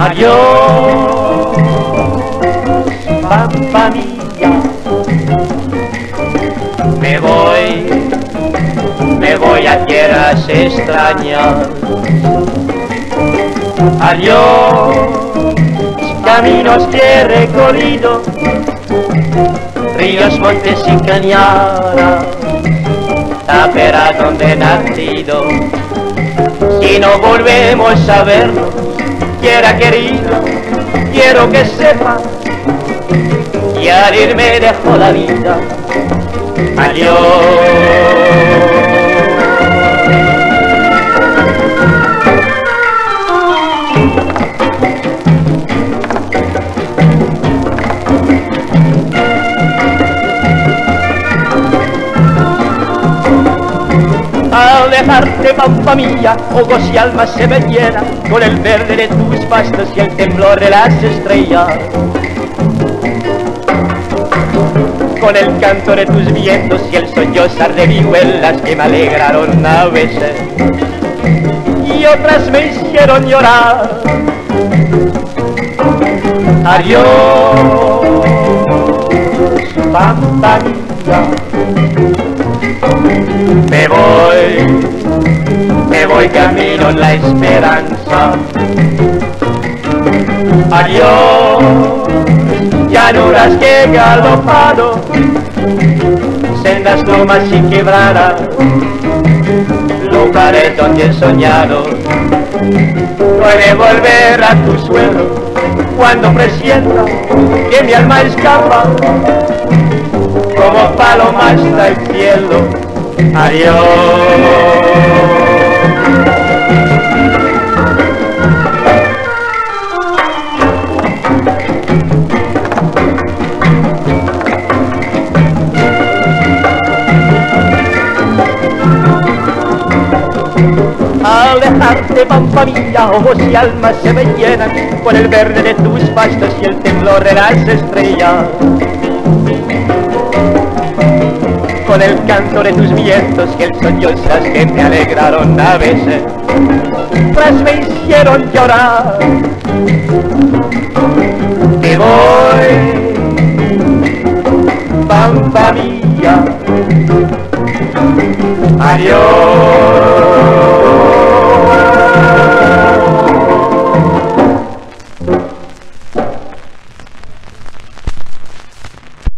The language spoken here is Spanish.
Adiós, pampa mía. Me voy, me voy a tierras extrañas. Adiós, caminos que he recorrido, ríos, montes y cañadas, tapera donde he nacido. Si no volvemos a vernos, quiera querido, quiero que sepa, y al irme dejo la vida. Adiós. Al dejarte pampa mía, ojos y alma se me llenan con el verde de tus pastos y el temblor de las estrellas. Con el canto de tus vientos y el sollozar de vihuelas que me alegraron a veces y otras me hicieron llorar. Adiós, pampa mía. Me voy, voy camino la esperanza. Adiós, llanuras que he galopado, sendas lomas y quebradas, lugares donde he soñado. Puede volver a tu suelo cuando presienta que mi alma escapa como paloma hasta el cielo. Adiós. al dejarte, pampa mía, ojos y almas se me llenan por el verde de tus pastos y el temblor de las estrellas. Con el canto de tus vientos y el sollozas que me alegraron a veces, tras me hicieron llorar. Te voy, pampa mía, adiós.